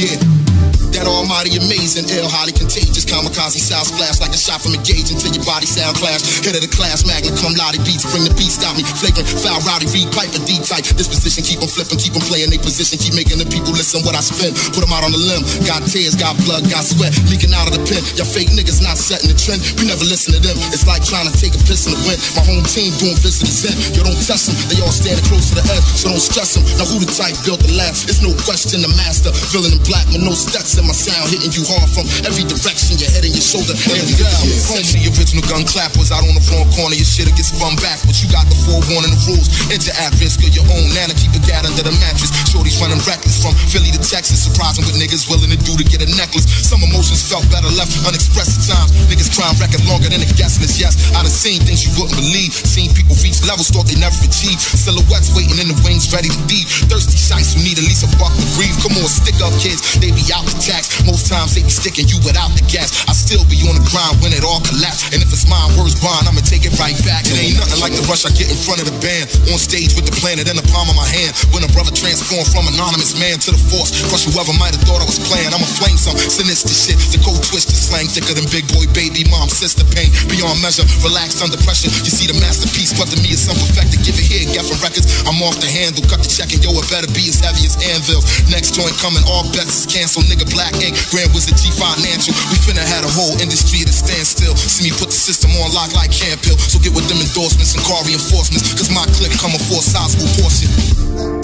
Yeah almighty amazing, ill, highly contagious, kamikaze sound splash like a shot from a gauge until your body sound clash. Head of the class, magna cum laude beats, bring the beats, stop me, flagrant, foul, rowdy, read, pipe, a D-type. Disposition, keep them flipping, keep them playing they position, keep making the people listen what I spin. Put them out on the limb, got tears, got blood, got sweat, leaking out of the pen. Your fake niggas not setting the trend, we never listen to them. It's like trying to take a piss in the wind. My home team doing visitors in, yo don't test them, they all standing close to the edge, so don't stress them. Now who the type built the last? It's no question the master, villain in black with no steps in my sound, hitting you hard from every direction, your head and your shoulder. And the down. Home the original gun clap was out on the wrong corner. Your shit'll get spun back, but you got the forewarning, the rules. Enter at risk of your own. Nana keep a gat under the mattress. Shorty's running reckless from Philly to Texas. Surprising what niggas willing to do to get a necklace. Some emotions felt better left unexpressed at times. Niggas crime record longer than a guest list. Yes, I done seen things you wouldn't believe. Seen people reach levels thought they never achieved. Silhouettes waiting in the wings, ready to deep. Thirsty shites need at least buck to breathe. Come on, stick up kids. They be out to tax. Most times they be sticking you without the gas. I still be on the grind when it all collapse. And if it's mine, words bond, I'ma take it right back. Like the rush I get in front of the band. On stage with the planet in the palm of my hand. When a brother transformed from anonymous man to the force. Crush whoever might have thought I was playing. I'ma flame some sinister shit. The cold twisted slang thicker than big boy, baby, mom, sister pain. Beyond measure, relaxed under pressure. You see the masterpiece, but to me it's some perfected. Give it here, get for records. I'm off the handle, cut the check, and yo, it better be as heavy as anvils. Next joint coming, all bets is canceled. Nigga, black ink, Grand Wizard G Financial. We finna had a whole industry. See me put the system on lock like Camp Hill. So get with them endorsements and car reinforcements. Cause my clip come a for a sizable portion.